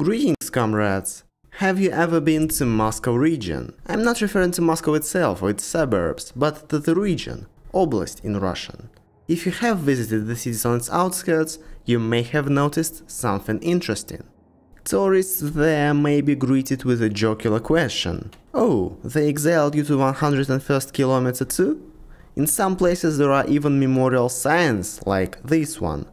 Greetings, comrades! Have you ever been to Moscow region? I'm not referring to Moscow itself or its suburbs, but to the region, Oblast in Russian. If you have visited the cities on its outskirts, you may have noticed something interesting. Tourists there may be greeted with a jocular question. Oh, they exiled you to 101st kilometer too? In some places there are even memorial signs like this one.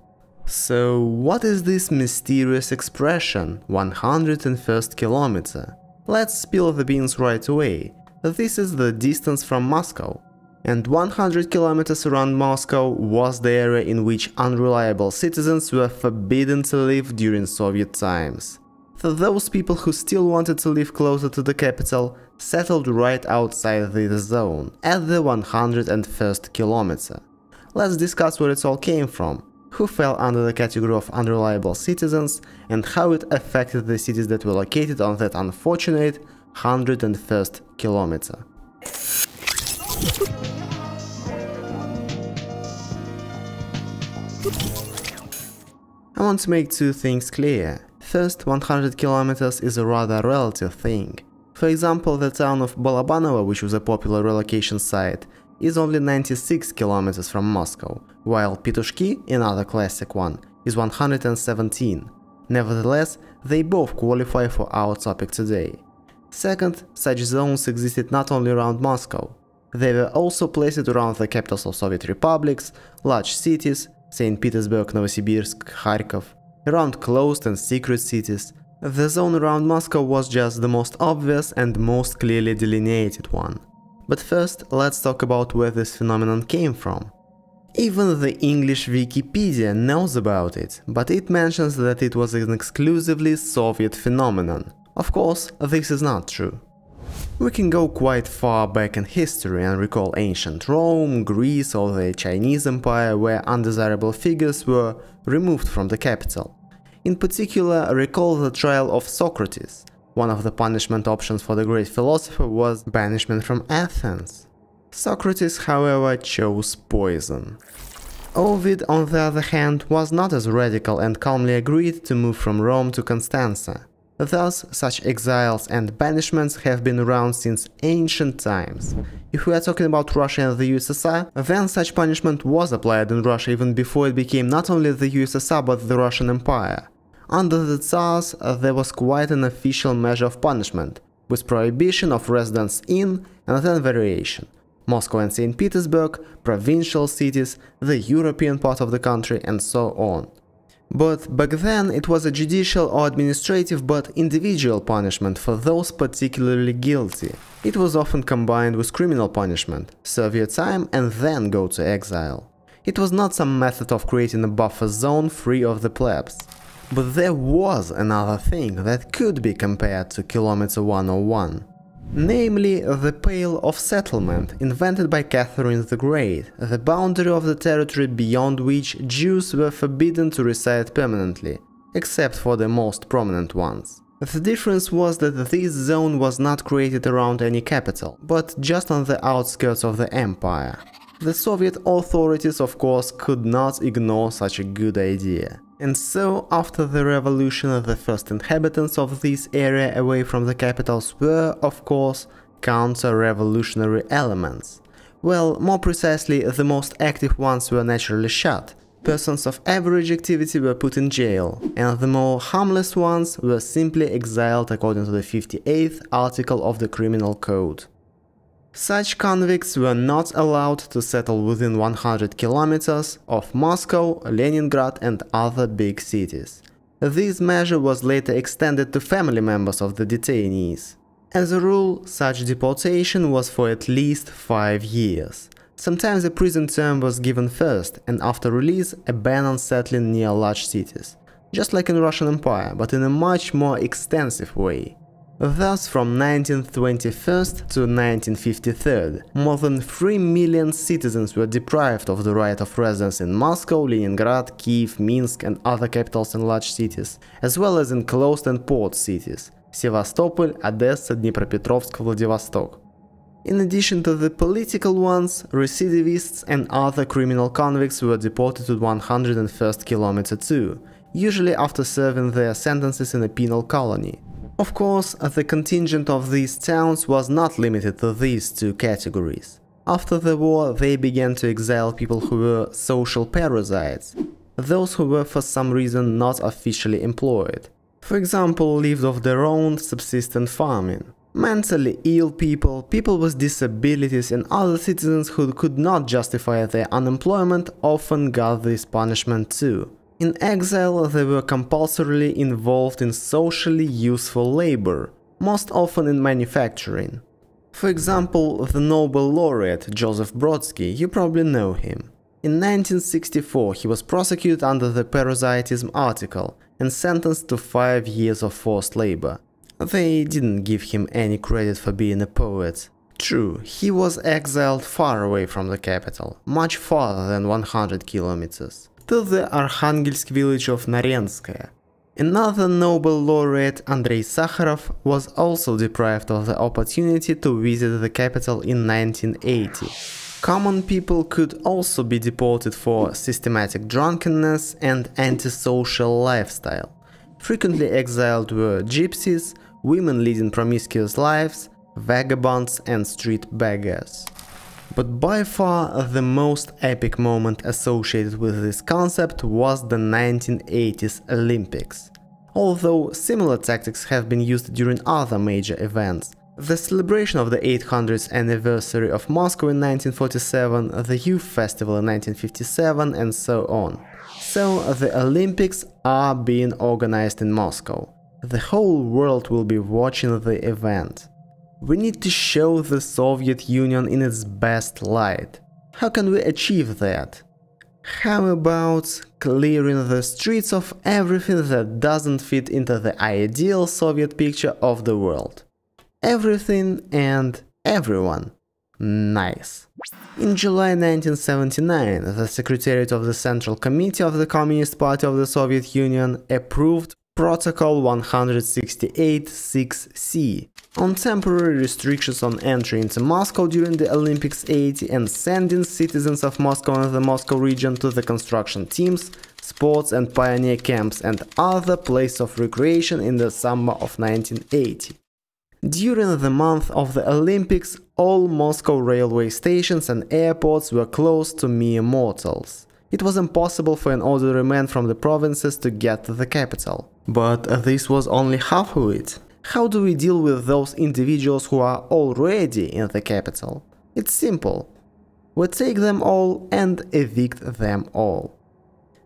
So what is this mysterious expression 101st kilometer? Let's spill the beans right away. This is the distance from Moscow. And 100 kilometers around Moscow was the area in which unreliable citizens were forbidden to live during Soviet times. Those people who still wanted to live closer to the capital settled right outside this zone, at the 101st kilometer. Let's discuss where it all came from who fell under the category of unreliable citizens and how it affected the cities that were located on that unfortunate 101st kilometer. I want to make two things clear. First, 100 kilometers is a rather relative thing. For example, the town of Balabanovo, which was a popular relocation site, is only 96 kilometers from Moscow, while Petushki, another classic one, is 117. Nevertheless, they both qualify for our topic today. Second, such zones existed not only around Moscow. They were also placed around the capitals of Soviet republics, large cities, St. Petersburg, Novosibirsk, Kharkov, around closed and secret cities. The zone around Moscow was just the most obvious and most clearly delineated one. But first, let's talk about where this phenomenon came from. Even the English Wikipedia knows about it, but it mentions that it was an exclusively Soviet phenomenon. Of course, this is not true. We can go quite far back in history and recall ancient Rome, Greece or the Chinese Empire where undesirable figures were removed from the capital. In particular, recall the trial of Socrates, one of the punishment options for the great philosopher was banishment from Athens. Socrates, however, chose poison. Ovid, on the other hand, was not as radical and calmly agreed to move from Rome to Constanza. Thus, such exiles and banishments have been around since ancient times. If we are talking about Russia and the USSR, then such punishment was applied in Russia even before it became not only the USSR but the Russian Empire. Under the Tsars, there was quite an official measure of punishment, with prohibition of residence in and then variation. Moscow and St. Petersburg, provincial cities, the European part of the country, and so on. But back then it was a judicial or administrative but individual punishment for those particularly guilty. It was often combined with criminal punishment, serve your time and then go to exile. It was not some method of creating a buffer zone free of the plebs. But there was another thing that could be compared to Kilometer 101. Namely, the Pale of Settlement, invented by Catherine the Great, the boundary of the territory beyond which Jews were forbidden to reside permanently, except for the most prominent ones. The difference was that this zone was not created around any capital, but just on the outskirts of the empire. The Soviet authorities of course could not ignore such a good idea. And so, after the revolution, the first inhabitants of this area away from the capitals were, of course, counter-revolutionary elements. Well, more precisely, the most active ones were naturally shot, persons of average activity were put in jail, and the more harmless ones were simply exiled according to the 58th article of the Criminal Code. Such convicts were not allowed to settle within 100 kilometers of Moscow, Leningrad and other big cities. This measure was later extended to family members of the detainees. As a rule, such deportation was for at least 5 years. Sometimes a prison term was given first, and after release a ban on settling near large cities. Just like in Russian Empire, but in a much more extensive way. Thus, from 1921 to 1953, more than 3 million citizens were deprived of the right of residence in Moscow, Leningrad, Kiev, Minsk and other capitals and large cities, as well as in closed and port cities Sevastopol, Odessa, Dnipropetrovsk, Vladivostok. In addition to the political ones, recidivists and other criminal convicts were deported to 101st kilometer too, usually after serving their sentences in a penal colony. Of course, the contingent of these towns was not limited to these two categories. After the war, they began to exile people who were social parasites, those who were for some reason not officially employed. For example, lived off their own subsistence farming. Mentally ill people, people with disabilities and other citizens who could not justify their unemployment often got this punishment too. In exile, they were compulsorily involved in socially useful labor, most often in manufacturing. For example, the Nobel laureate Joseph Brodsky, you probably know him. In 1964 he was prosecuted under the parasitism article and sentenced to 5 years of forced labor. They didn't give him any credit for being a poet. True, he was exiled far away from the capital, much farther than 100 kilometers to the Arkhangelsk village of Norenskaya. Another Nobel laureate, Andrei Sakharov, was also deprived of the opportunity to visit the capital in 1980. Common people could also be deported for systematic drunkenness and antisocial lifestyle. Frequently exiled were gypsies, women leading promiscuous lives, vagabonds and street beggars. But by far the most epic moment associated with this concept was the 1980s Olympics. Although similar tactics have been used during other major events. The celebration of the 800th anniversary of Moscow in 1947, the Youth Festival in 1957 and so on. So the Olympics are being organized in Moscow. The whole world will be watching the event. We need to show the Soviet Union in its best light. How can we achieve that? How about clearing the streets of everything that doesn't fit into the ideal Soviet picture of the world? Everything and everyone. Nice. In July 1979, the Secretariat of the Central Committee of the Communist Party of the Soviet Union approved Protocol 168-6C on temporary restrictions on entry into Moscow during the Olympics 80 and sending citizens of Moscow and the Moscow region to the construction teams, sports and pioneer camps and other places of recreation in the summer of 1980. During the month of the Olympics, all Moscow railway stations and airports were closed to mere mortals. It was impossible for an ordinary man from the provinces to get to the capital. But this was only half of it. How do we deal with those individuals who are already in the capital? It's simple. We take them all and evict them all.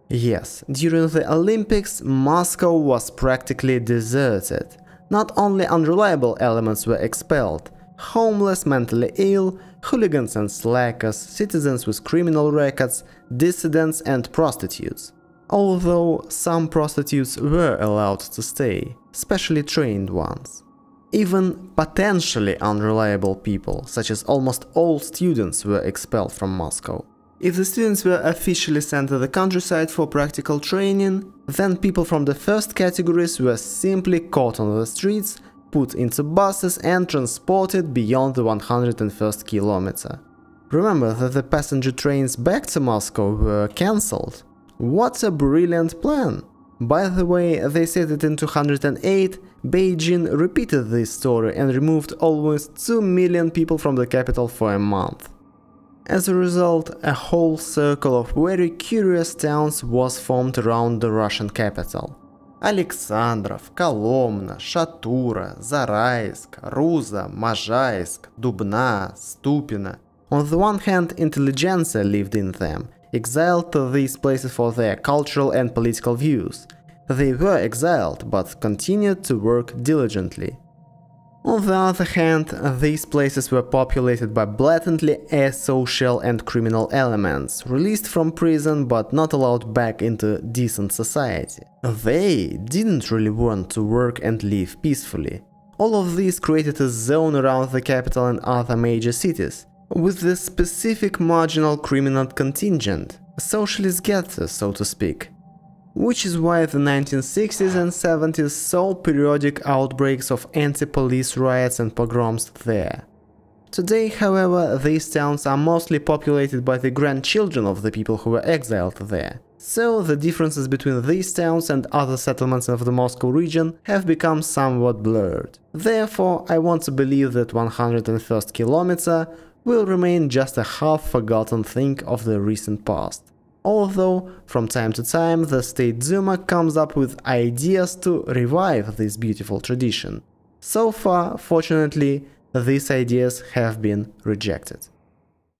Yes, during the Olympics, Moscow was practically deserted. Not only unreliable elements were expelled, homeless, mentally ill, hooligans and slackers, citizens with criminal records, dissidents and prostitutes although some prostitutes were allowed to stay, specially trained ones. Even potentially unreliable people, such as almost all students, were expelled from Moscow. If the students were officially sent to the countryside for practical training, then people from the first categories were simply caught on the streets, put into buses and transported beyond the 101st kilometer. Remember that the passenger trains back to Moscow were cancelled. What a brilliant plan! By the way, they said that in 208, Beijing repeated this story and removed almost 2 million people from the capital for a month. As a result, a whole circle of very curious towns was formed around the Russian capital. Alexandrov, Kolomna, Shatura, Zaraisk, Ruza, Mozhaisk, Dubna, Stupino. On the one hand, intelligentsia lived in them, exiled to these places for their cultural and political views. They were exiled, but continued to work diligently. On the other hand, these places were populated by blatantly asocial and criminal elements, released from prison but not allowed back into decent society. They didn't really want to work and live peacefully. All of this created a zone around the capital and other major cities, with the specific marginal criminal contingent, socialist ghetto, so to speak. Which is why the 1960s and 70s saw periodic outbreaks of anti-police riots and pogroms there. Today, however, these towns are mostly populated by the grandchildren of the people who were exiled there, So the differences between these towns and other settlements of the Moscow region have become somewhat blurred. Therefore, I want to believe that 101st kilometer will remain just a half-forgotten thing of the recent past. Although, from time to time, the State Duma comes up with ideas to revive this beautiful tradition. So far, fortunately, these ideas have been rejected.